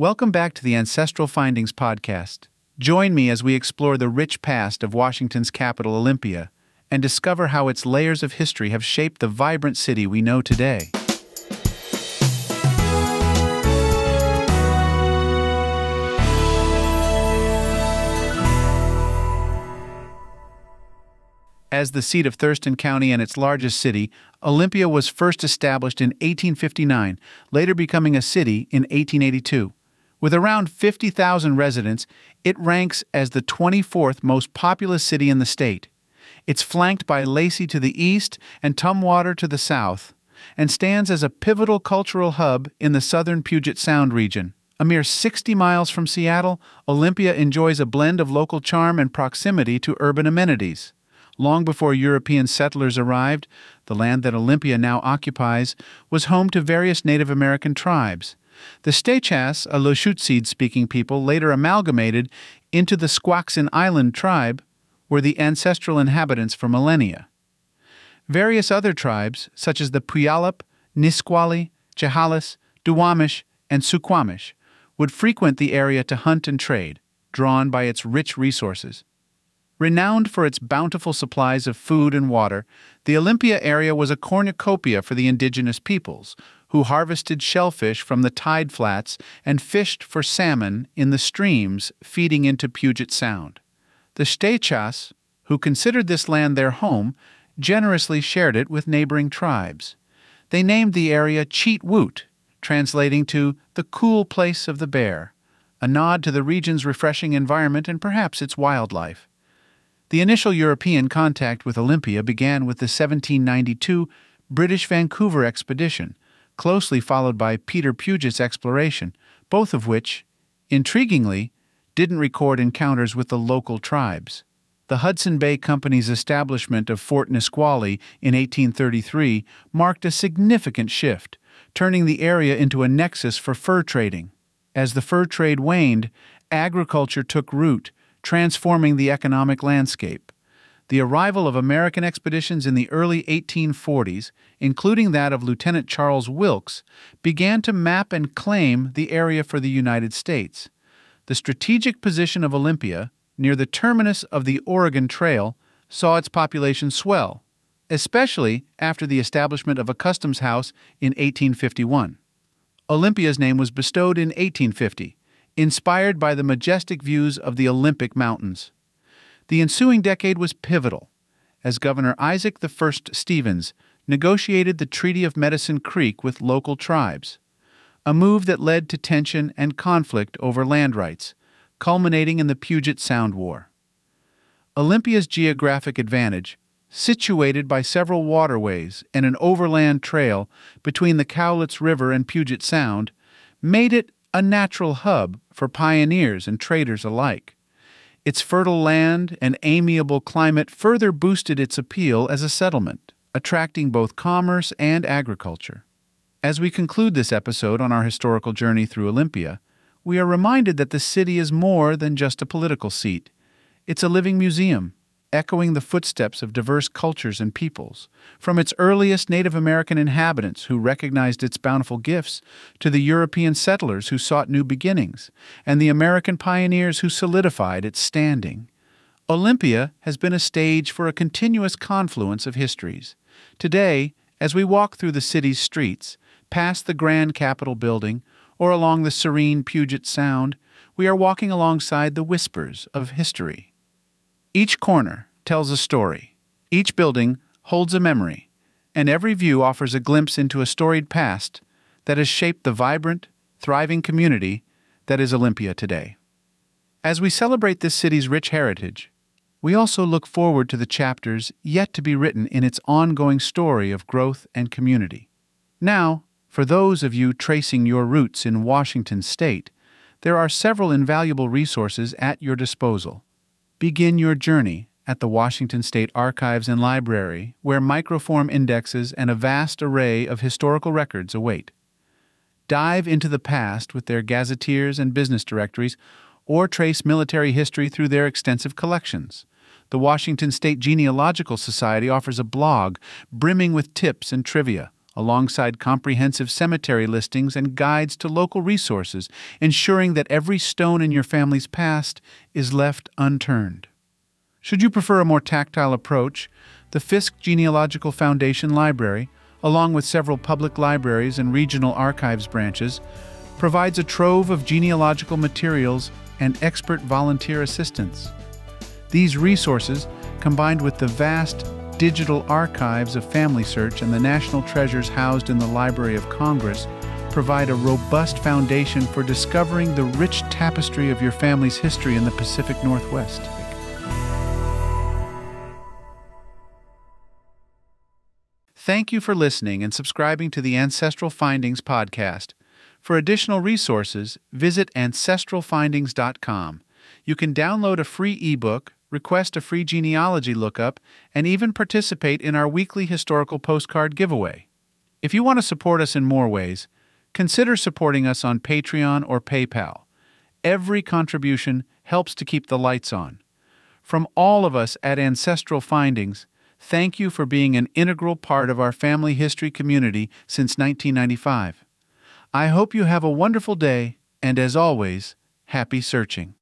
Welcome back to the Ancestral Findings Podcast. Join me as we explore the rich past of Washington's capital, Olympia, and discover how its layers of history have shaped the vibrant city we know today. As the seat of Thurston County and its largest city, Olympia was first established in 1859, later becoming a city in 1882. With around 50,000 residents, it ranks as the 24th most populous city in the state. It's flanked by Lacey to the east and Tumwater to the south, and stands as a pivotal cultural hub in the southern Puget Sound region. A mere 60 miles from Seattle, Olympia enjoys a blend of local charm and proximity to urban amenities. Long before European settlers arrived, the land that Olympia now occupies was home to various Native American tribes. The Stehchas, a Lushootseed speaking people later amalgamated into the Squaxin Island tribe, were the ancestral inhabitants for millennia. Various other tribes, such as the Puyallup, Nisqually, Chehalis, Duwamish, and Suquamish, would frequent the area to hunt and trade, drawn by its rich resources. Renowned for its bountiful supplies of food and water, the Olympia area was a cornucopia for the indigenous peoples, who harvested shellfish from the tide flats and fished for salmon in the streams feeding into Puget Sound. The Stehchas, who considered this land their home, generously shared it with neighboring tribes. They named the area Cheat Woot, translating to the cool place of the bear, a nod to the region's refreshing environment and perhaps its wildlife. The initial European contact with Olympia began with the 1792 British Vancouver expedition, closely followed by Peter Puget's exploration, both of which, intriguingly, didn't record encounters with the local tribes. The Hudson Bay Company's establishment of Fort Nisqually in 1833 marked a significant shift, turning the area into a nexus for fur trading. As the fur trade waned, agriculture took root, transforming the economic landscape. The arrival of American expeditions in the early 1840s, including that of Lieutenant Charles Wilkes, began to map and claim the area for the United States. The strategic position of Olympia, near the terminus of the Oregon Trail, saw its population swell, especially after the establishment of a customs house in 1851. Olympia's name was bestowed in 1850 inspired by the majestic views of the Olympic Mountains. The ensuing decade was pivotal, as Governor Isaac I. Stevens negotiated the Treaty of Medicine Creek with local tribes, a move that led to tension and conflict over land rights, culminating in the Puget Sound War. Olympia's geographic advantage, situated by several waterways and an overland trail between the Cowlitz River and Puget Sound, made it a natural hub for pioneers and traders alike. Its fertile land and amiable climate further boosted its appeal as a settlement, attracting both commerce and agriculture. As we conclude this episode on our historical journey through Olympia, we are reminded that the city is more than just a political seat. It's a living museum, echoing the footsteps of diverse cultures and peoples, from its earliest Native American inhabitants who recognized its bountiful gifts, to the European settlers who sought new beginnings, and the American pioneers who solidified its standing. Olympia has been a stage for a continuous confluence of histories. Today, as we walk through the city's streets, past the Grand Capitol building, or along the serene Puget Sound, we are walking alongside the whispers of history. Each corner tells a story, each building holds a memory, and every view offers a glimpse into a storied past that has shaped the vibrant, thriving community that is Olympia today. As we celebrate this city's rich heritage, we also look forward to the chapters yet to be written in its ongoing story of growth and community. Now, for those of you tracing your roots in Washington state, there are several invaluable resources at your disposal. Begin your journey at the Washington State Archives and Library, where microform indexes and a vast array of historical records await. Dive into the past with their gazetteers and business directories, or trace military history through their extensive collections. The Washington State Genealogical Society offers a blog brimming with tips and trivia, alongside comprehensive cemetery listings and guides to local resources, ensuring that every stone in your family's past is left unturned. Should you prefer a more tactile approach, the Fiske Genealogical Foundation Library, along with several public libraries and regional archives branches, provides a trove of genealogical materials and expert volunteer assistance. These resources, combined with the vast digital archives of Family Search and the national treasures housed in the Library of Congress, provide a robust foundation for discovering the rich tapestry of your family's history in the Pacific Northwest. Thank you for listening and subscribing to the Ancestral Findings podcast. For additional resources, visit ancestralfindings.com. You can download a free ebook, request a free genealogy lookup, and even participate in our weekly historical postcard giveaway. If you want to support us in more ways, consider supporting us on Patreon or PayPal. Every contribution helps to keep the lights on. From all of us at Ancestral Findings, thank you for being an integral part of our family history community since 1995. I hope you have a wonderful day, and as always, happy searching.